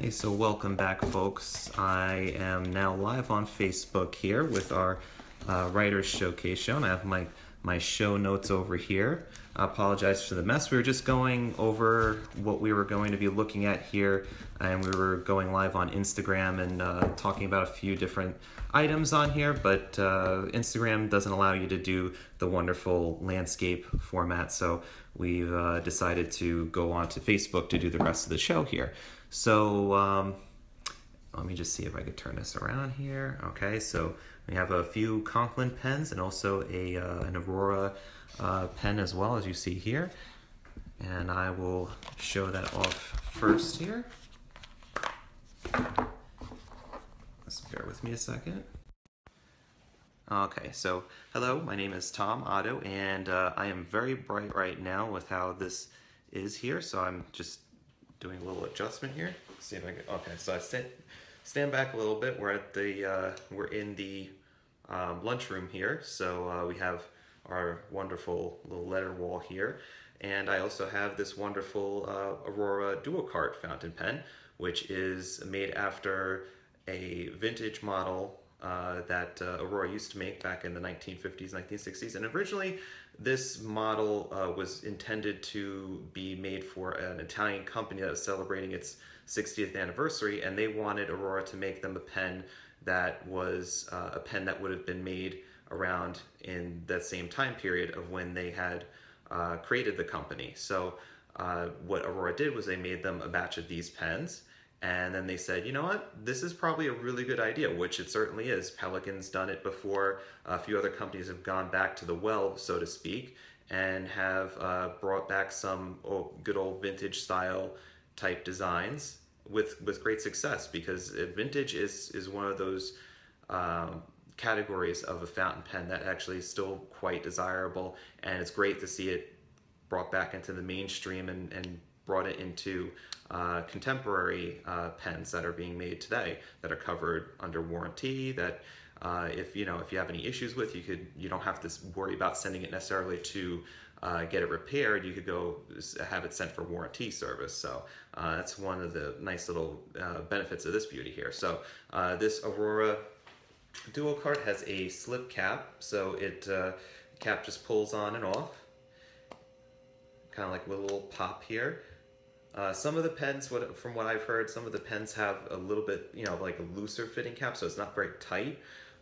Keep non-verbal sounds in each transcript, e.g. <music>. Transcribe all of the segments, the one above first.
Hey, so welcome back, folks. I am now live on Facebook here with our uh, Writers Showcase show, and I have my, my show notes over here. I apologize for the mess. We were just going over what we were going to be looking at here, and we were going live on Instagram and uh, talking about a few different items on here, but uh, Instagram doesn't allow you to do the wonderful landscape format, so we've uh, decided to go on to Facebook to do the rest of the show here. So um, let me just see if I could turn this around here. Okay, so we have a few Conklin pens and also a uh, an Aurora uh, pen as well, as you see here. And I will show that off first here. Let's bear with me a second. Okay, so hello, my name is Tom Otto, and uh, I am very bright right now with how this is here, so I'm just doing a little adjustment here. See if I can, okay, so I stand, stand back a little bit. We're at the, uh, we're in the um, lunchroom here. So uh, we have our wonderful little letter wall here. And I also have this wonderful uh, Aurora Duocart fountain pen, which is made after a vintage model uh, that uh, Aurora used to make back in the 1950s, 1960s. And originally, this model uh, was intended to be made for an Italian company that was celebrating its 60th anniversary, and they wanted Aurora to make them a pen that was uh, a pen that would have been made around in that same time period of when they had uh, created the company. So uh, what Aurora did was they made them a batch of these pens, and then they said, you know what, this is probably a really good idea, which it certainly is. Pelikan's done it before. A few other companies have gone back to the well, so to speak, and have uh, brought back some good old vintage style type designs with with great success because vintage is is one of those um, categories of a fountain pen that actually is still quite desirable, and it's great to see it brought back into the mainstream and, and brought it into uh, contemporary uh, pens that are being made today that are covered under warranty that uh, if you know if you have any issues with you could you don't have to worry about sending it necessarily to uh, get it repaired. You could go have it sent for warranty service. So uh, that's one of the nice little uh, benefits of this beauty here. So this Aurora Duocart has a slip cap. So it cap just pulls on and off. Kind of like with a little pop here uh, some of the pens, what, from what I've heard, some of the pens have a little bit, you know, like a looser fitting cap, so it's not very tight.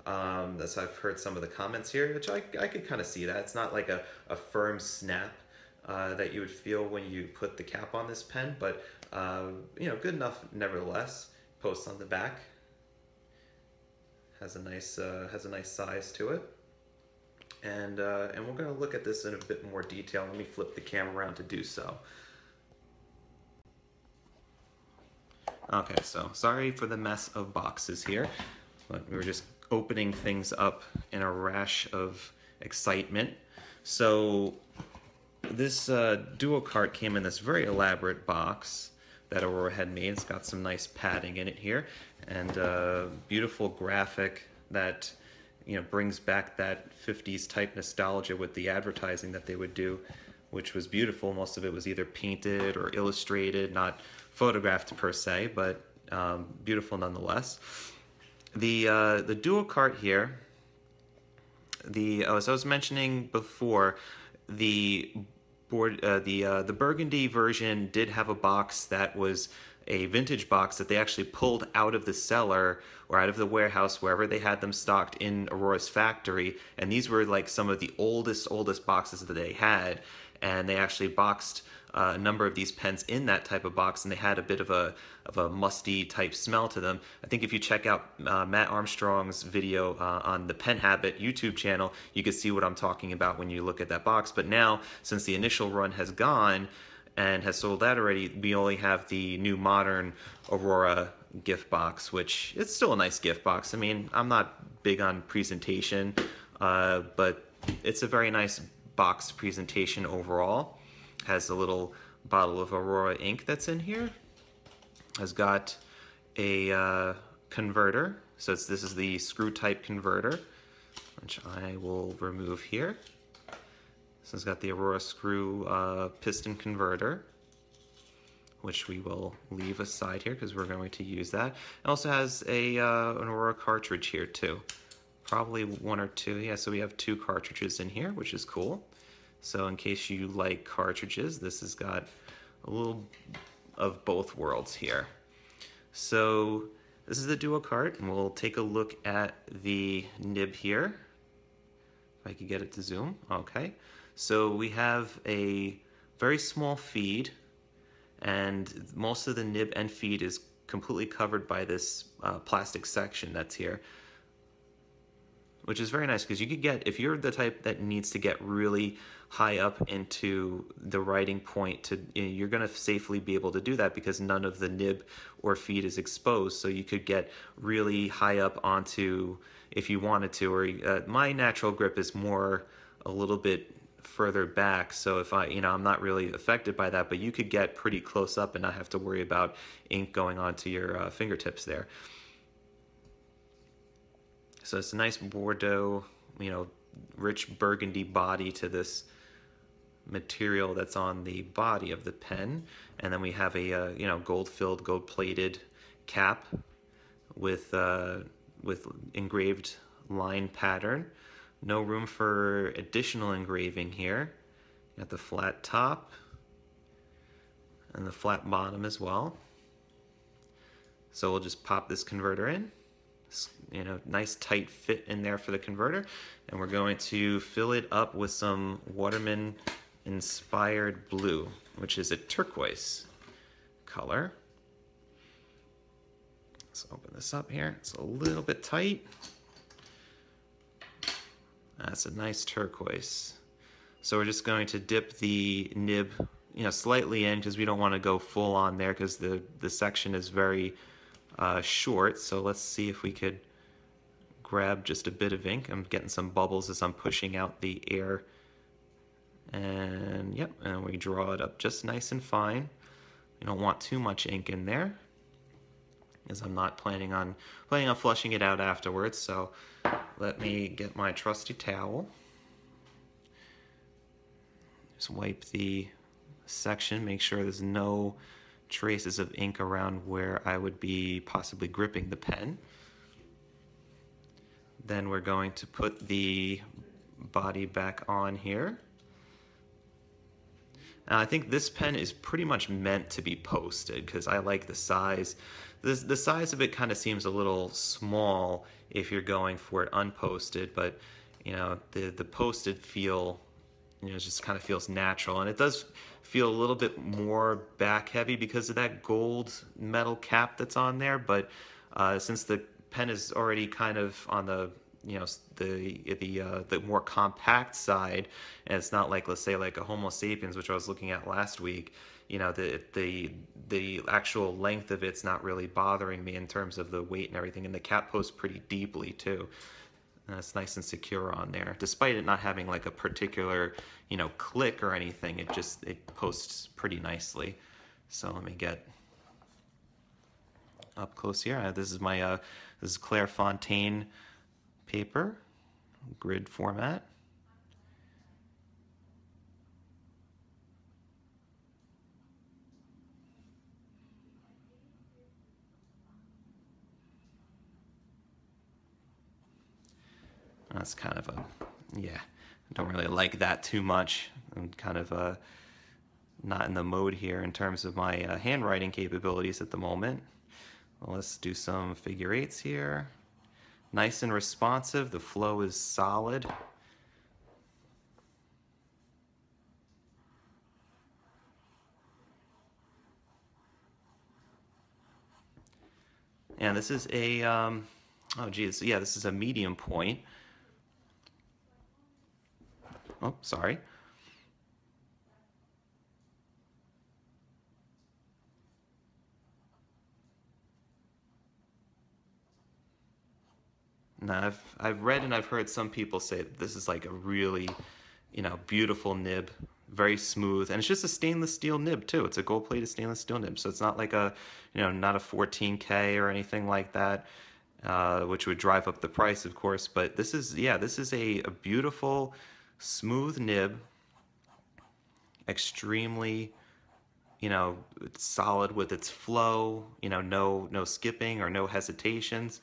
Um, that's I've heard some of the comments here, which I, I could kind of see that. It's not like a, a firm snap uh, that you would feel when you put the cap on this pen, but, uh, you know, good enough nevertheless. Posts on the back. Has a nice, uh, has a nice size to it. And, uh, and we're going to look at this in a bit more detail. Let me flip the camera around to do so. Okay, so sorry for the mess of boxes here, but we were just opening things up in a rash of excitement. So this uh, Duocart came in this very elaborate box that Aurora had made. It's got some nice padding in it here and a uh, beautiful graphic that you know brings back that 50s type nostalgia with the advertising that they would do which was beautiful. Most of it was either painted or illustrated, not photographed per se, but um, beautiful nonetheless. The uh, the Duocart here, the oh, as I was mentioning before, the board uh, the uh, the Burgundy version did have a box that was a vintage box that they actually pulled out of the cellar or out of the warehouse wherever they had them stocked in Aurora's factory and these were like some of the oldest oldest boxes that they had and they actually boxed a number of these pens in that type of box and they had a bit of a of a musty type smell to them. I think if you check out uh, Matt Armstrong's video uh, on the Pen Habit YouTube channel, you can see what I'm talking about when you look at that box. But now, since the initial run has gone and has sold out already, we only have the new modern Aurora gift box, which it's still a nice gift box. I mean, I'm not big on presentation, uh, but it's a very nice box presentation overall. Has a little bottle of Aurora ink that's in here. Has got a uh, converter. So this is the screw type converter, which I will remove here. So it's got the Aurora screw uh, piston converter. which we will leave aside here because we're going to use that. It also has a uh, an Aurora cartridge here too. Probably one or two. Yeah, so we have two cartridges in here, which is cool. So in case you like cartridges, this has got a little of both worlds here. So this is the duo cart, and we'll take a look at the nib here. If I could get it to zoom, okay. So we have a very small feed, and most of the nib and feed is completely covered by this uh, plastic section that's here which is very nice because you could get if you're the type that needs to get really high up into the writing point to you know, you're going to safely be able to do that because none of the nib or feed is exposed. So you could get really high up onto if you wanted to or uh, my natural grip is more a little bit further back. So if I you know I'm not really affected by that but you could get pretty close up and not have to worry about ink going onto your uh, fingertips there so it's a nice Bordeaux, you know, rich burgundy body to this material that's on the body of the pen. And then we have a, uh, you know, gold-filled, gold-plated cap with, uh, with engraved line pattern. No room for additional engraving here. Got the flat top and the flat bottom as well. So we'll just pop this converter in you know, nice tight fit in there for the converter. And we're going to fill it up with some Waterman inspired blue, which is a turquoise color. Let's open this up here. It's a little bit tight. That's a nice turquoise. So we're just going to dip the nib, you know, slightly in because we don't want to go full on there because the, the section is very uh, short. So let's see if we could grab just a bit of ink. I'm getting some bubbles as I'm pushing out the air. And yep, and we draw it up just nice and fine. You don't want too much ink in there as I'm not planning on planning on flushing it out afterwards. So let me get my trusty towel. Just wipe the section, make sure there's no traces of ink around where I would be possibly gripping the pen. Then we're going to put the body back on here. Now I think this pen is pretty much meant to be posted because I like the size. The, the size of it kind of seems a little small if you're going for it unposted, but you know, the, the posted feel, you know, just kind of feels natural. And it does feel a little bit more back heavy because of that gold metal cap that's on there. But uh, since the pen is already kind of on the you know the the uh, the more compact side, and it's not like let's say like a Homo sapiens, which I was looking at last week. You know the the the actual length of it's not really bothering me in terms of the weight and everything, and the cap posts pretty deeply too. And it's nice and secure on there, despite it not having like a particular, you know, click or anything. It just it posts pretty nicely. So let me get up close here. Uh, this is my uh, this is Clairefontaine paper, grid format. That's kind of a, yeah, I don't really like that too much. I'm kind of uh, not in the mode here in terms of my uh, handwriting capabilities at the moment. Well, let's do some figure eights here. Nice and responsive, the flow is solid. And this is a, um, oh geez, yeah, this is a medium point. Oh, sorry. Now, I've I've read and I've heard some people say that this is like a really, you know, beautiful nib, very smooth, and it's just a stainless steel nib too. It's a gold-plated stainless steel nib, so it's not like a, you know, not a 14K or anything like that, uh, which would drive up the price, of course. But this is, yeah, this is a, a beautiful, smooth nib, extremely you know, solid with its flow, you know, no no skipping or no hesitations.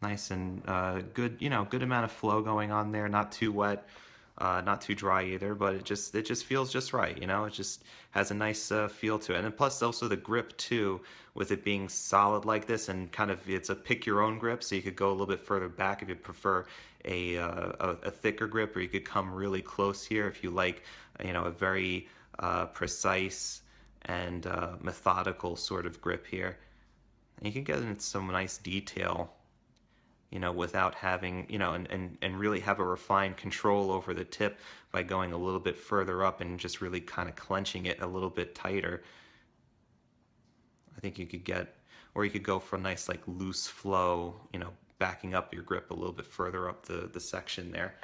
Nice and uh, good, you know, good amount of flow going on there, not too wet, uh, not too dry either, but it just it just feels just right, you know. It just has a nice uh, feel to it, and plus also the grip too, with it being solid like this, and kind of it's a pick your own grip, so you could go a little bit further back if you prefer a uh, a, a, thicker grip, or you could come really close here if you like, you know, a very uh, precise and uh, methodical sort of grip here. And you can get into some nice detail you know, without having, you know, and, and, and really have a refined control over the tip by going a little bit further up and just really kind of clenching it a little bit tighter. I think you could get, or you could go for a nice like loose flow, you know, backing up your grip a little bit further up the, the section there.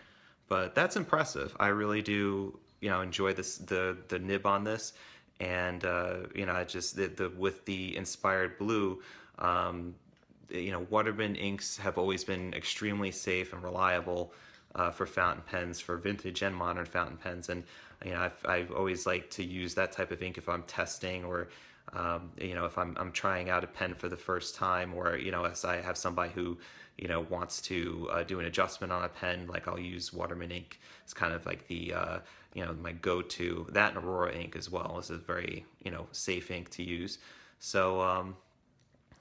But that's impressive. I really do, you know, enjoy this the the nib on this, and uh, you know, I just the, the with the inspired blue. Um, you know, Waterman inks have always been extremely safe and reliable uh, for fountain pens, for vintage and modern fountain pens. And, you know, I've, I've always liked to use that type of ink if I'm testing or, um, you know, if I'm, I'm trying out a pen for the first time or, you know, as I have somebody who, you know, wants to uh, do an adjustment on a pen, like I'll use Waterman ink. It's kind of like the, uh, you know, my go-to. That and Aurora ink as well is a very, you know, safe ink to use. So, um,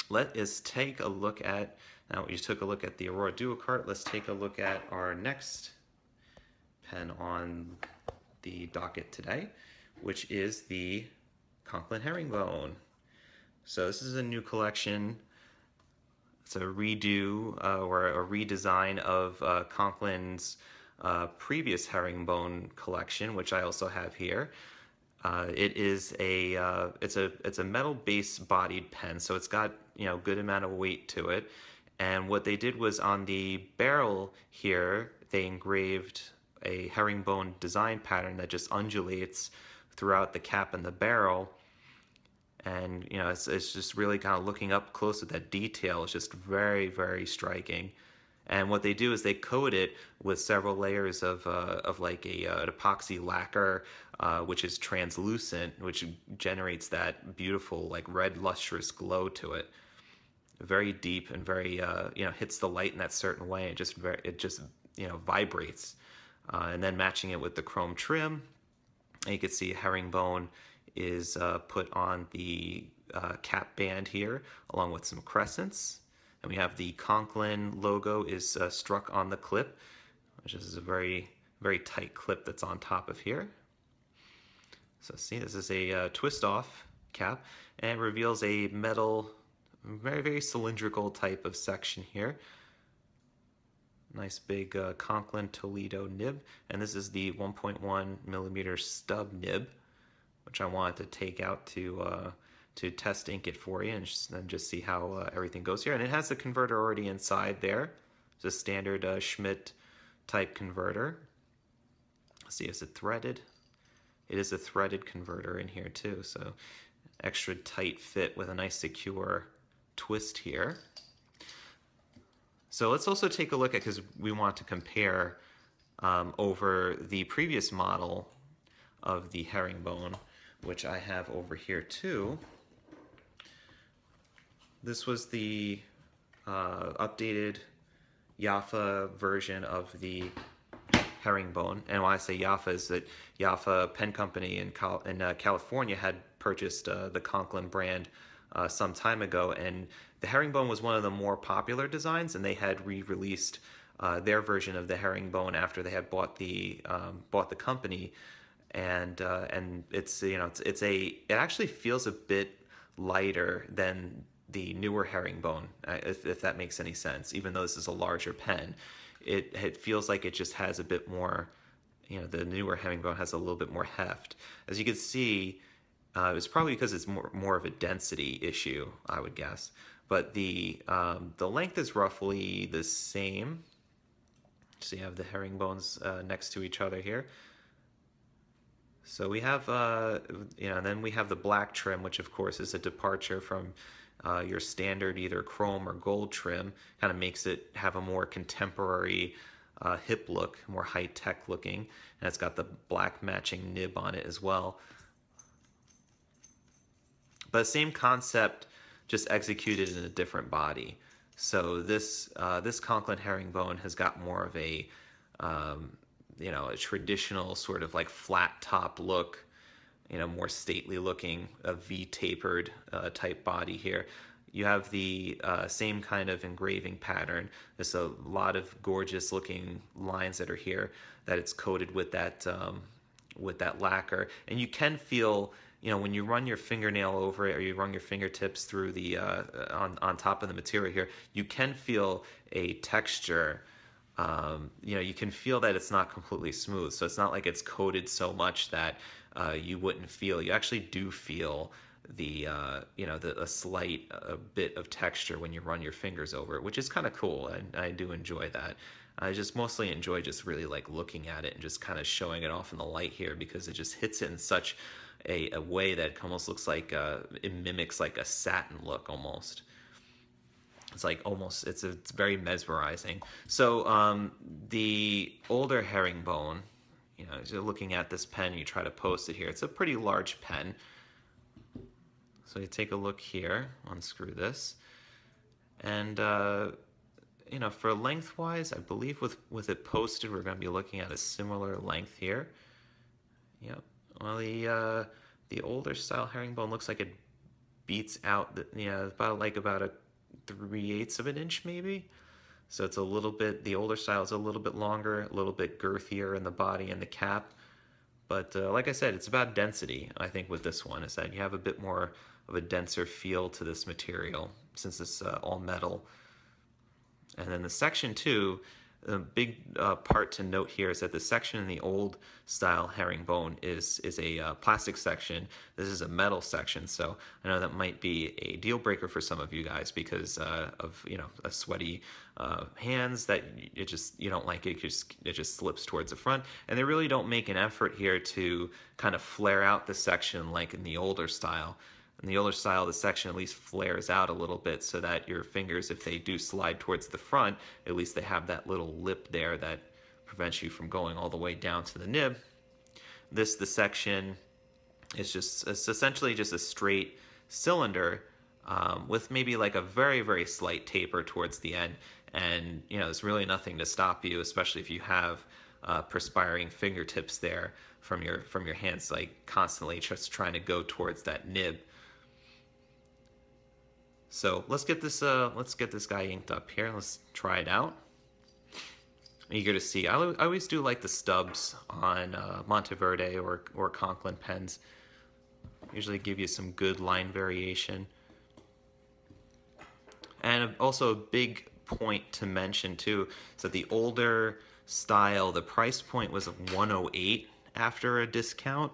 let us take a look at, now we took a look at the Aurora Duo cart, let's take a look at our next pen on the docket today, which is the Conklin Herringbone. So this is a new collection. It's a redo uh, or a redesign of uh, Conklin's uh, previous herringbone collection, which I also have here. Uh, it is a uh, it's a it's a metal base bodied pen, so it's got you know good amount of weight to it. And what they did was on the barrel here, they engraved a herringbone design pattern that just undulates throughout the cap and the barrel. And you know, it's, it's just really kind of looking up close at that detail. It's just very, very striking. And what they do is they coat it with several layers of, uh, of like a, uh, epoxy lacquer, uh, which is translucent, which generates that beautiful like red lustrous glow to it. Very deep and very, uh, you know, hits the light in that certain way. It just, very, it just, you know, vibrates. Uh, and then matching it with the chrome trim, and you can see herringbone is uh, put on the cap band here, along with some crescents. And we have the Conklin logo is uh, struck on the clip, which is a very, very tight clip that's on top of here. So see, this is a uh, twist off cap and it reveals a metal, very, very cylindrical type of section here. Nice big uh, Conklin Toledo nib. And this is the 1.1 millimeter stub nib, which I wanted to take out to uh, to test ink it for you and just, see how uh, everything goes here. And it has the converter already inside there. It's a standard uh, Schmidt type converter. Let's see, is it threaded? It is a threaded converter in here too, so extra tight fit with a nice secure twist here. So let's also take a look at, because we want to compare um, over the previous model of the herringbone, which I have over here too. This was the uh, updated Yafa version of the herringbone. And why I say Yafa is that Yafa Pen Company in, Cal in uh, California had purchased uh, the Conklin brand uh, some time ago, and the herringbone was one of the more popular designs, and they had re-released uh, their version of the herringbone after they had bought the um, bought the company, and uh, and it's you know it's it's a it actually feels a bit lighter than the newer herringbone, uh, if, if that makes any sense, even though this is a larger pen. It, it feels like it just has a bit more, you know, the newer herringbone has a little bit more heft. As you can see, uh, it's probably because it's more, more of a density issue, I would guess. But the, um, the length is roughly the same. So you have the herringbones uh, next to each other here. So we have, uh, you know, and then we have the black trim, which of course is a departure from uh, your standard either chrome or gold trim kind of makes it have a more contemporary uh, hip look, more high-tech looking. And it's got the black matching nib on it as well. But same concept, just executed in a different body. So this uh, this Conklin herringbone has got more of a um, you know a traditional sort of like flat top look, you know more stately looking, a V tapered uh, type body here. You have the uh, same kind of engraving pattern. There's a lot of gorgeous looking lines that are here that it's coated with that um, with that lacquer, and you can feel you know, when you run your fingernail over it or you run your fingertips through the, uh, on, on top of the material here, you can feel a texture. Um, you know, you can feel that it's not completely smooth. So it's not like it's coated so much that uh, you wouldn't feel. You actually do feel the, uh, you know, the, a slight a bit of texture when you run your fingers over it, which is kind of cool. And I do enjoy that. I just mostly enjoy just really like looking at it and just kind of showing it off in the light here because it just hits it in such a, a way that almost looks like uh, it mimics like a satin look almost. It's like almost it's a, it's very mesmerizing. So um, the older herringbone, you know, you're looking at this pen, you try to post it here. It's a pretty large pen. So you take a look here, unscrew this, and uh, you know, for lengthwise, I believe with with it posted, we're going to be looking at a similar length here. Yep. Well, the uh, the older style herringbone looks like it beats out the yeah about like about a three eighths of an inch maybe. So it's a little bit the older style is a little bit longer, a little bit girthier in the body and the cap. But uh, like I said, it's about density. I think with this one is that you have a bit more of a denser feel to this material since it's uh, all metal. And then the section two a big uh, part to note here is that the section in the old style herringbone is is a uh, plastic section. This is a metal section, so I know that might be a deal breaker for some of you guys because uh, of you know a sweaty uh, hands that it just you don't like it. It just it just slips towards the front, and they really don't make an effort here to kind of flare out the section like in the older style. In the older style, the section at least flares out a little bit so that your fingers, if they do slide towards the front, at least they have that little lip there that prevents you from going all the way down to the nib. This, the section, is just, it's essentially just a straight cylinder um, with maybe like a very, very slight taper towards the end. And, you know, there's really nothing to stop you, especially if you have uh, perspiring fingertips there from your from your hands, like constantly just trying to go towards that nib. So let's get this uh, let's get this guy inked up here. Let's try it out. Eager to see. I, I always do like the stubs on uh, Monteverde or or Conklin pens. Usually give you some good line variation. And also a big point to mention too is that the older style, the price point was 108 after a discount.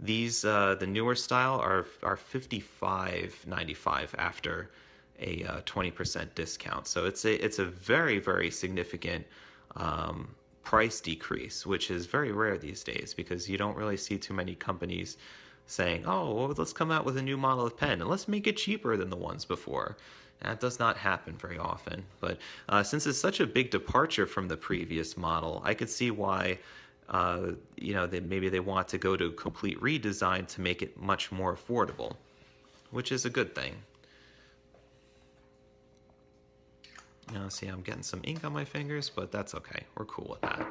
These uh, the newer style are are 55.95 after a uh, 20% discount. So it's a it's a very very significant um, price decrease, which is very rare these days because you don't really see too many companies saying, "Oh, well, let's come out with a new model of pen and let's make it cheaper than the ones before." That does not happen very often. But uh, since it's such a big departure from the previous model, I could see why uh, you know, they, maybe they want to go to complete redesign to make it much more affordable, which is a good thing. Now, see, I'm getting some ink on my fingers, but that's okay. We're cool with that.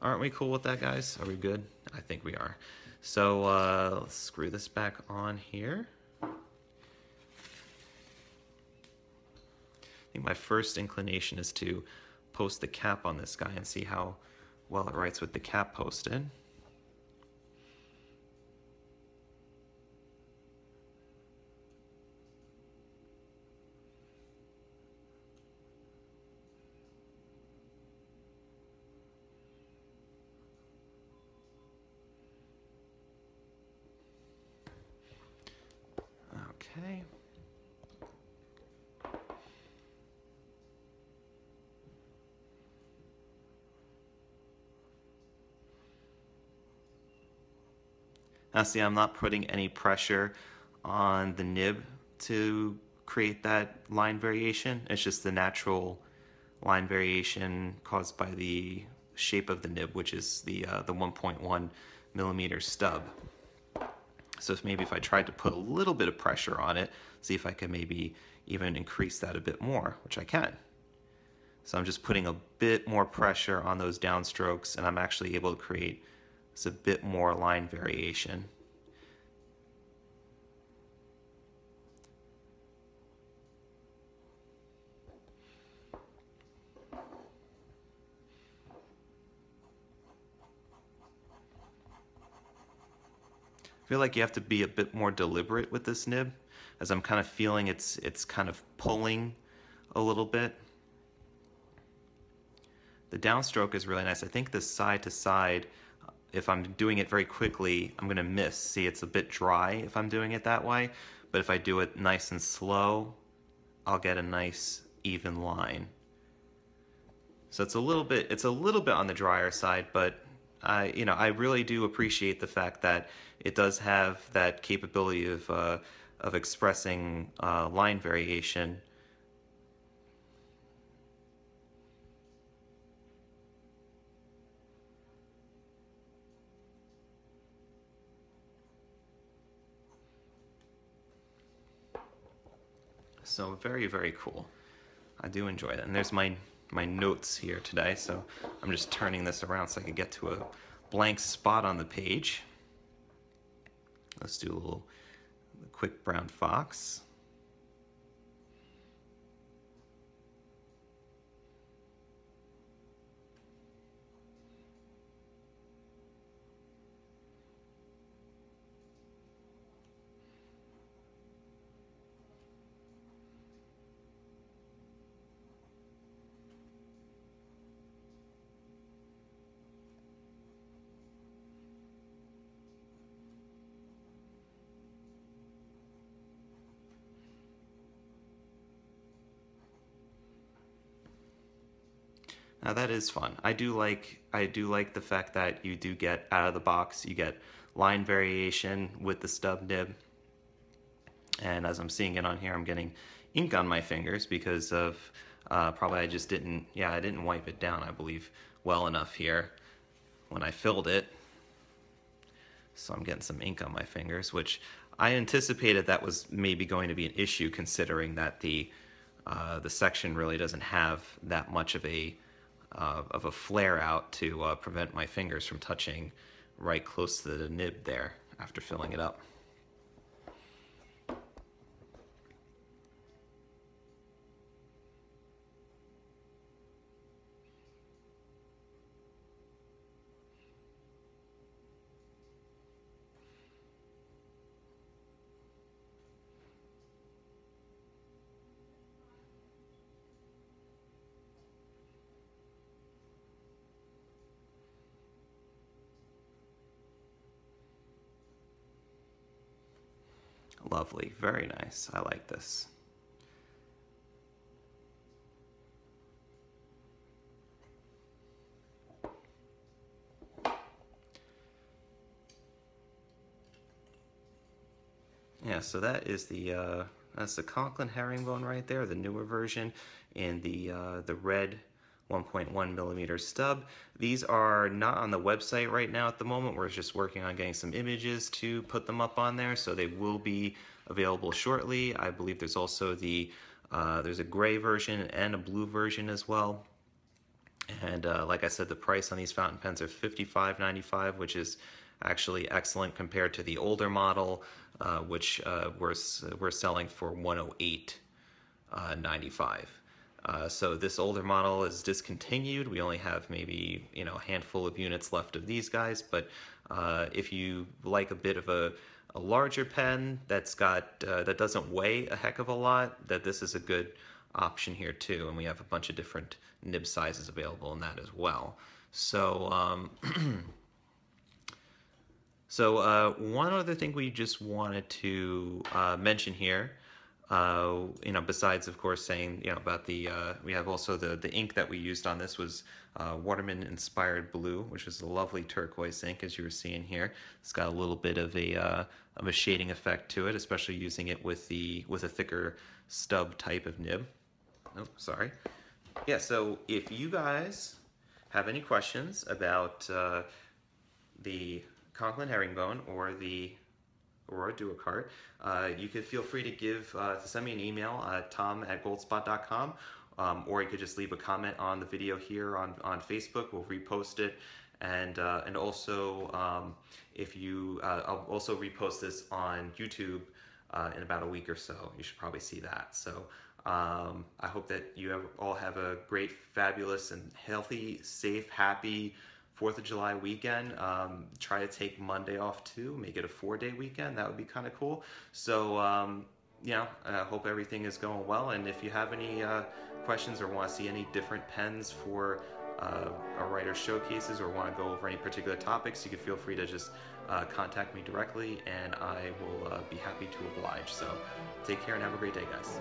Aren't we cool with that, guys? Are we good? I think we are. So uh, let's screw this back on here. I think my first inclination is to post the cap on this guy and see how well it writes with the cap posted. Now see, I'm not putting any pressure on the nib to create that line variation. It's just the natural line variation caused by the shape of the nib, which is the, uh, the 1.1 millimeter stub. So if maybe if I tried to put a little bit of pressure on it, see if I can maybe even increase that a bit more, which I can. So I'm just putting a bit more pressure on those downstrokes and I'm actually able to create a bit more line variation. I feel like you have to be a bit more deliberate with this nib as I'm kind of feeling it's it's kind of pulling a little bit. The downstroke is really nice. I think the side to side, if I'm doing it very quickly, I'm gonna miss. See, it's a bit dry if I'm doing it that way, but if I do it nice and slow, I'll get a nice even line. So it's a little bit, it's a little bit on the drier side, but I, you know, I really do appreciate the fact that it does have that capability of, uh, of expressing uh, line variation. So very, very cool. I do enjoy it. And there's my my notes here today, so I'm just turning this around so I can get to a blank spot on the page. Let's do a little quick brown fox. Now that is fun. I do like I do like the fact that you do get out of the box, you get line variation with the stub nib. And as I'm seeing it on here, I'm getting ink on my fingers because of uh, probably I just didn't, yeah, I didn't wipe it down, I believe, well enough here when I filled it. So I'm getting some ink on my fingers, which I anticipated that was maybe going to be an issue considering that the uh, the section really doesn't have that much of a uh, of a flare out to uh, prevent my fingers from touching right close to the nib there after filling it up. Lovely, very nice. I like this. Yeah, so that is the uh, that's the Conklin herringbone right there, the newer version, in the uh, the red 1.1 millimeter stub. These are not on the website right now at the moment. We're just working on getting some images to put them up on there, so they will be available shortly. I believe there's also the uh, there's a gray version and a blue version as well. And uh, like I said, the price on these fountain pens are $55.95, which is actually excellent compared to the older model, uh, which uh, we're, we're selling for $108.95. Uh, so this older model is discontinued. We only have maybe you know a handful of units left of these guys. But uh, if you like a bit of a, a larger pen that's got uh, that doesn't weigh a heck of a lot, that this is a good option here too. And we have a bunch of different nib sizes available in that as well. So. Um, <clears throat> so uh, one other thing we just wanted to uh, mention here uh, you know, besides of course saying, you know, about the, uh, we have also the, the ink that we used on this was uh, Waterman Inspired Blue, which is a lovely turquoise ink as you were seeing here. It's got a little bit of a, uh, of a shading effect to it, especially using it with the, with a thicker stub type of nib. Oh, sorry. Yeah, so if you guys have any questions about uh, the Conklin herringbone or the Aurora Duo Cart, uh, you could feel free to give uh, to send me an email, uh, tom at goldspot.com, um, or you could just leave a comment on the video here on, on Facebook. We'll repost it. And, uh, and also, um, if you, uh, I'll also repost this on YouTube uh, in about a week or so. You should probably see that. So um, I hope that you have, all have a great, fabulous, and healthy, safe, happy Fourth of July weekend. Um, try to take Monday off too. Make it a four-day weekend. That would be kind of cool. So um, you know, I hope everything is going well. And if you have any uh, questions or want to see any different pens for uh, our writer showcases or want to go over any particular topics, you can feel free to just uh, contact me directly and I will uh, be happy to oblige. So take care and have a great day, guys.